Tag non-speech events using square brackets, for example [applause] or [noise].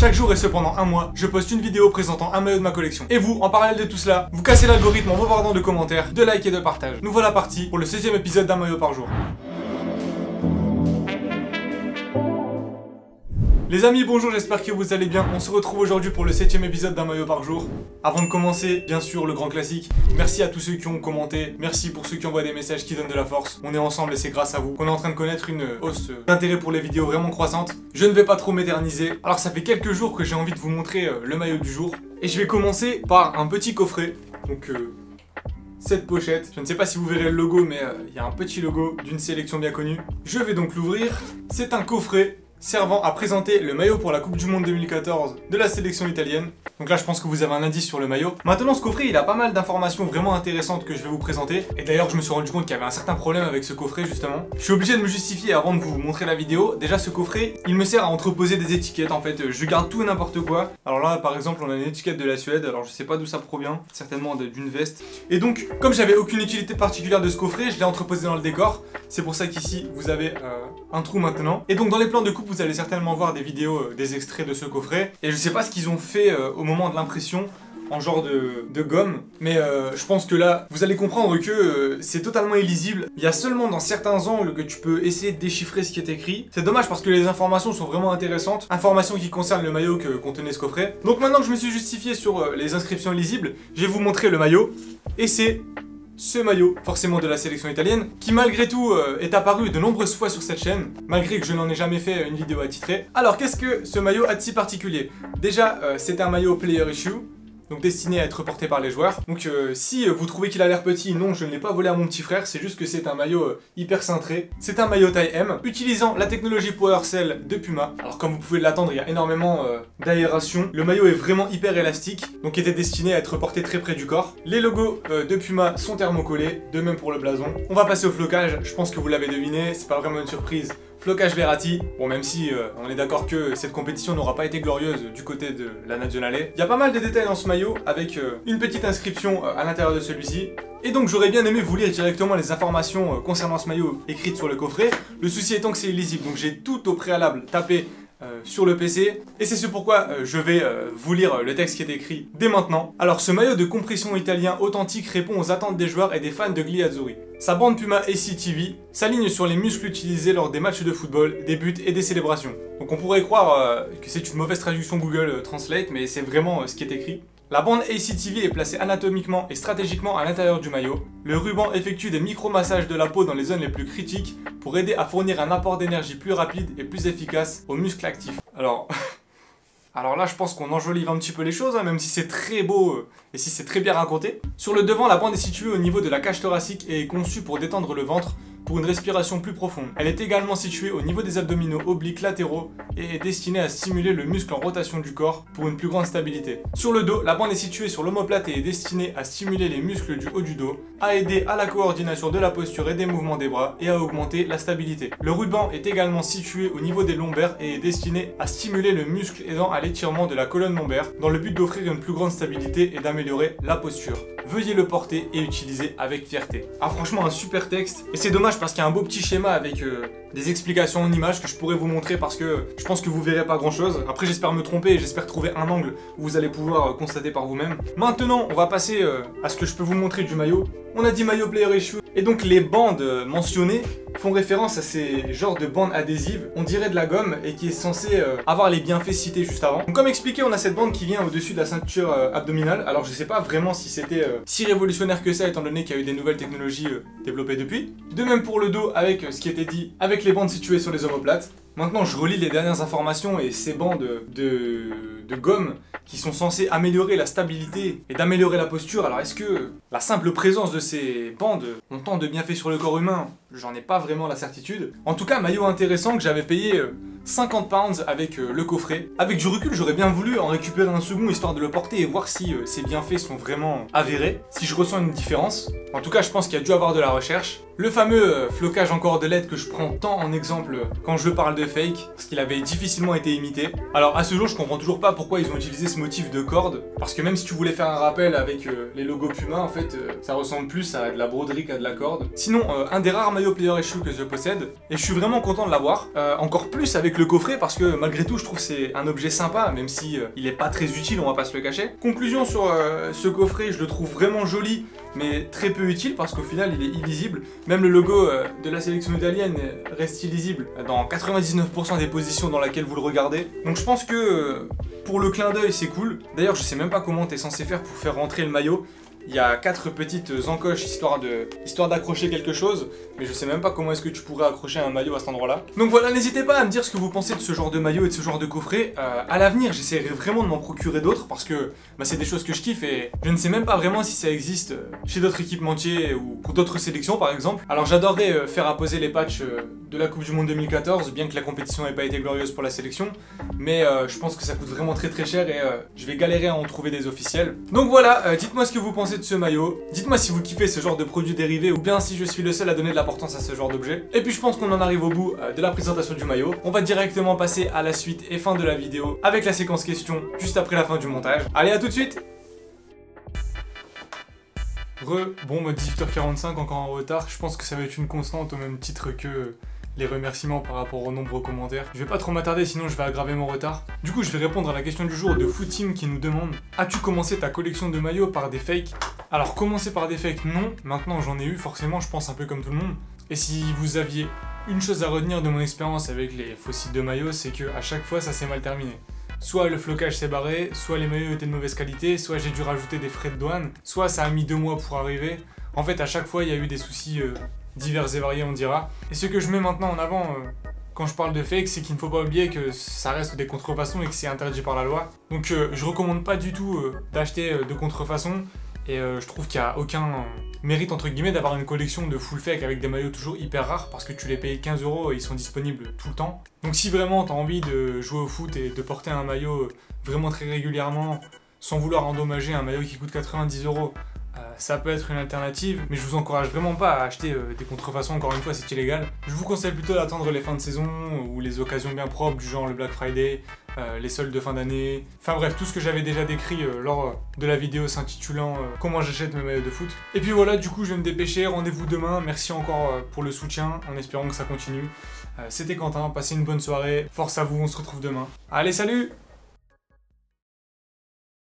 Chaque jour et cependant un mois, je poste une vidéo présentant un maillot de ma collection. Et vous, en parallèle de tout cela, vous cassez l'algorithme en bombardant de commentaires, de likes et de partages. Nous voilà partis pour le 16 e épisode d'un maillot par jour. Les amis, bonjour, j'espère que vous allez bien. On se retrouve aujourd'hui pour le 7 épisode d'un maillot par jour. Avant de commencer, bien sûr, le grand classique. Merci à tous ceux qui ont commenté. Merci pour ceux qui envoient des messages qui donnent de la force. On est ensemble et c'est grâce à vous qu'on est en train de connaître une hausse d'intérêt pour les vidéos vraiment croissante. Je ne vais pas trop m'éterniser. Alors, ça fait quelques jours que j'ai envie de vous montrer euh, le maillot du jour. Et je vais commencer par un petit coffret. Donc, euh, cette pochette. Je ne sais pas si vous verrez le logo, mais euh, il y a un petit logo d'une sélection bien connue. Je vais donc l'ouvrir. C'est un coffret servant à présenter le maillot pour la Coupe du Monde 2014 de la sélection italienne. Donc là, je pense que vous avez un indice sur le maillot. Maintenant, ce coffret, il a pas mal d'informations vraiment intéressantes que je vais vous présenter. Et d'ailleurs, je me suis rendu compte qu'il y avait un certain problème avec ce coffret, justement. Je suis obligé de me justifier avant de vous montrer la vidéo. Déjà, ce coffret, il me sert à entreposer des étiquettes, en fait. Je garde tout et n'importe quoi. Alors là, par exemple, on a une étiquette de la Suède. Alors, je sais pas d'où ça provient. Certainement d'une veste. Et donc, comme j'avais aucune utilité particulière de ce coffret, je l'ai entreposé dans le décor. C'est pour ça qu'ici, vous avez euh, un trou maintenant. Et donc, dans les plans de coupe, vous allez certainement voir des vidéos, euh, des extraits de ce coffret. Et je sais pas ce qu'ils ont fait euh, au moment de l'impression en genre de, gomme. Mais euh, je pense que là, vous allez comprendre que c'est totalement illisible. Il y a seulement dans certains angles que tu peux essayer de déchiffrer ce qui est écrit. C'est dommage parce que les informations sont vraiment intéressantes. Informations qui concernent le maillot que contenait ce coffret. Donc maintenant que je me suis justifié sur les inscriptions lisibles, je vais vous montrer le maillot. Et c'est ce maillot, forcément de la sélection italienne, qui malgré tout euh, est apparu de nombreuses fois sur cette chaîne, malgré que je n'en ai jamais fait une vidéo attitrée. Alors qu'est-ce que ce maillot a de si particulier? Déjà, euh, c'est un maillot player issue, donc destiné à être porté par les joueurs. Donc euh, si euh, vous trouvez qu'il a l'air petit, non, je ne l'ai pas volé à mon petit frère, c'est juste que c'est un maillot euh, hyper cintré. C'est un maillot taille M, utilisant la technologie PowerCell de Puma. Alors comme vous pouvez l'attendre, il y a énormément d'aération. Le maillot est vraiment hyper élastique, donc était destiné à être porté très près du corps. Les logos de Puma sont thermocollés, de même pour le blason. On va passer au flocage, je pense que vous l'avez deviné, c'est pas vraiment une surprise. Flocage Verratti, bon même si euh, on est d'accord que cette compétition n'aura pas été glorieuse du côté de la Nazionale. Il y a pas mal de détails dans ce maillot avec euh, une petite inscription euh, à l'intérieur de celui-ci. Et donc j'aurais bien aimé vous lire directement les informations concernant ce maillot écrites sur le coffret. Le souci étant que c'est illisible, donc j'ai tout au préalable tapé sur le PC. Et c'est ce pourquoi je vais vous lire le texte qui est écrit dès maintenant. Alors ce maillot de compression italien authentique répond aux attentes des joueurs et des fans de Gliazzurri. Sa bande Puma ACTV s'aligne sur les muscles utilisés lors des matchs de football, des buts et des célébrations. Donc on pourrait croire euh, que c'est une mauvaise traduction Google euh, Translate, mais c'est vraiment euh, ce qui est écrit. La bande ACTV est placée anatomiquement et stratégiquement à l'intérieur du maillot. Le ruban effectue des micro-massages de la peau dans les zones les plus critiques pour aider à fournir un apport d'énergie plus rapide et plus efficace aux muscles actifs. Alors... [laughs] Alors là, je pense qu'on enjolive un petit peu les choses, hein, même si c'est très beau euh, et si c'est très bien raconté. Sur le devant, la bande est située au niveau de la cage thoracique et est conçue pour détendre le ventre pour une respiration plus profonde. Elle est également située au niveau des abdominaux obliques latéraux et est destinée à stimuler le muscle en rotation du corps pour une plus grande stabilité. Sur le dos, la bande est située sur l'omoplate et est destinée à stimuler les muscles du haut du dos, à aider à la coordination de la posture et des mouvements des bras et à augmenter la stabilité. Le ruban est également situé au niveau des lombaires et est destiné à stimuler le muscle aidant à l'étirement de la colonne lombaire dans le but d'offrir une plus grande stabilité et d'améliorer la posture. Veuillez le porter et utiliser avec fierté. Ah franchement un super texte et c'est dommage parce qu'il y a un beau petit schéma avec euh, des explications en images que je pourrais vous montrer parce que je pense que vous verrez pas grand chose. Après j'espère me tromper et j'espère trouver un angle où vous allez pouvoir euh, constater par vous-même. Maintenant on va passer euh, à ce que je peux vous montrer du maillot. On a dit maillot player issue et donc les bandes mentionnées font référence à ces genres de bandes adhésives, on dirait de la gomme et qui est censé euh, avoir les bienfaits cités juste avant. Donc comme expliqué, on a cette bande qui vient au-dessus de la ceinture abdominale. Alors je sais pas vraiment si c'était si révolutionnaire que ça étant donné qu'il y a eu des nouvelles technologies développées depuis. De même pour le dos avec ce qui était dit avec les bandes situées sur les omoplates. Maintenant je relis les dernières informations et ces bandes de, gomme qui sont censées améliorer la stabilité et d'améliorer la posture. Alors est-ce que la simple présence de ces bandes ont tant de bienfaits sur le corps humain? J'en ai pas vraiment la certitude. En tout cas, maillot intéressant que j'avais payé 50 euh, pounds avec euh, le coffret. Avec du recul, j'aurais bien voulu en récupérer un second histoire de le porter et voir si euh, ces bienfaits sont vraiment avérés, si je ressens une différence. En tout cas, je pense qu'il y a dû avoir de la recherche. Le fameux flocage en cordelettes que je prends tant en exemple quand je parle de fake, parce qu'il avait difficilement été imité. Alors à ce jour, je comprends toujours pas pourquoi ils ont utilisé ce motif de corde, parce que même si tu voulais faire un rappel avec euh, les logos Puma, en fait, euh, ça ressemble plus à de la broderie qu'à de la corde. Sinon, euh, un des rares maillots player issue que je possède, et je suis vraiment content de l'avoir. encore plus avec le coffret, parce que malgré tout, je trouve c'est un objet sympa, même si il est pas très utile, on va pas se le cacher. Conclusion sur ce coffret, je le trouve vraiment joli, mais très peu utile, parce qu'au final, il est illisible. Même le logo de la sélection italienne reste illisible dans 99% des positions dans lesquelles vous le regardez. Donc je pense que pour le clin d'œil, c'est cool. D'ailleurs, je sais même pas comment t'es censé faire pour faire rentrer le maillot. Il y a quatre petites encoches histoire d'accrocher quelque chose, mais je sais même pas comment est-ce que tu pourrais accrocher un maillot à cet endroit-là. Donc voilà, n'hésitez pas à me dire ce que vous pensez de ce genre de maillot et de ce genre de coffret. Euh, à l'avenir, j'essaierai vraiment de m'en procurer d'autres parce que bah, c'est des choses que je kiffe et je ne sais même pas vraiment si ça existe euh, chez d'autres équipementiers ou pour d'autres sélections par exemple. Alors j'adorerais euh, faire apposer les patchs de la Coupe du Monde 2014, bien que la compétition n'ait pas été glorieuse pour la sélection, mais je pense que ça coûte vraiment très très cher et je vais galérer à en trouver des officiels. Donc voilà, dites-moi ce que vous pensez de ce maillot. Dites-moi si vous kiffez ce genre de produits dérivés ou bien si je suis le seul à donner de l'importance à ce genre d'objet. Et puis je pense qu'on en arrive au bout euh, de la présentation du maillot. On va directement passer à la suite et fin de la vidéo avec la séquence questions juste après la fin du montage. Allez, à tout de suite Re, bon, 18h45, encore en retard. Je pense que ça va être une constante au même titre que les remerciements par rapport aux nombreux commentaires. Je vais pas trop m'attarder sinon je vais aggraver mon retard. Du coup je vais répondre à la question du jour de Footim qui nous demande As-tu commencé ta collection de maillots par des fakes? Alors commencer par des fakes non, maintenant j'en ai eu forcément je pense un peu comme tout le monde. Et si vous aviez une chose à retenir de mon expérience avec les fossiles de maillots, c'est que chaque fois ça s'est mal terminé. Soit le flocage s'est barré, soit les maillots étaient de mauvaise qualité, soit j'ai dû rajouter des frais de douane, soit ça a mis deux mois pour arriver. En fait, à chaque fois, il y a eu des soucis euh, divers et variés, on dira. Et ce que je mets maintenant en avant euh, quand je parle de fake, c'est qu'il ne faut pas oublier que ça reste des contrefaçons et que c'est interdit par la loi. Donc euh, je recommande pas du tout euh, d'acheter de contrefaçons et je trouve qu'il n'y a aucun mérite entre guillemets d'avoir une collection de full fake avec des maillots toujours hyper rares parce que tu les payes 15 euros et ils sont disponibles tout le temps. Donc si vraiment tu as envie de jouer au foot et de porter un maillot vraiment très régulièrement sans vouloir endommager un maillot qui coûte 90 euros euh, ça peut être une alternative, mais je vous encourage vraiment pas à acheter euh, des contrefaçons, encore une fois c'est illégal. Je vous conseille plutôt d'attendre les fins de saison ou les occasions bien propres du genre le Black Friday, euh, les soldes de fin d'année, enfin bref, tout ce que j'avais déjà décrit lors de la vidéo s'intitulant Comment j'achète mes maillots de foot. Et puis voilà, du coup je vais me dépêcher, rendez-vous demain, merci encore pour le soutien, en espérant que ça continue. C'était Quentin, passez une bonne soirée, force à vous, on se retrouve demain. Allez, salut